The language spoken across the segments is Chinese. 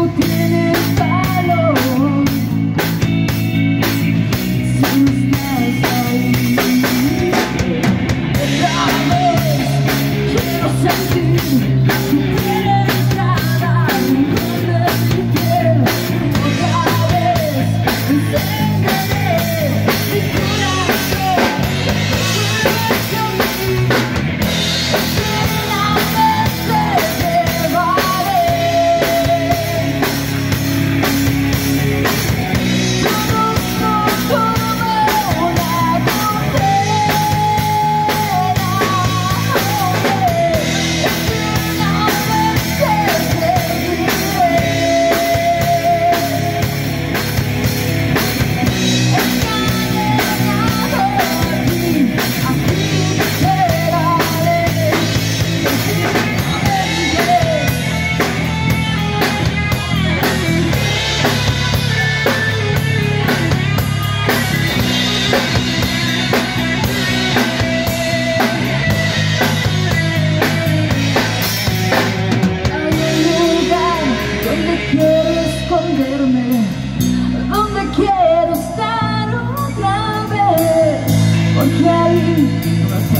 Porque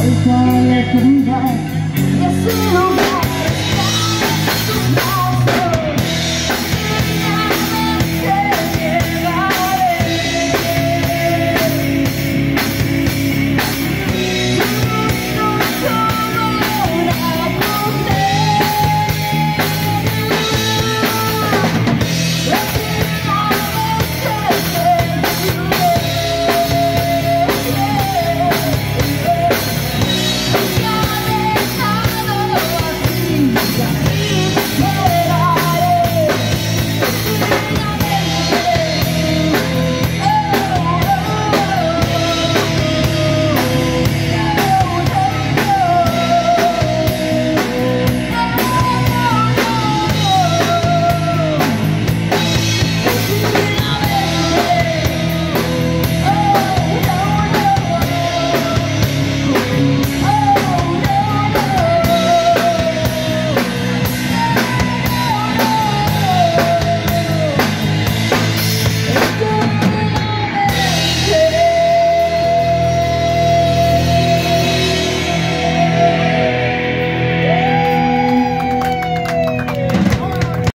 爱会了等待，也是落。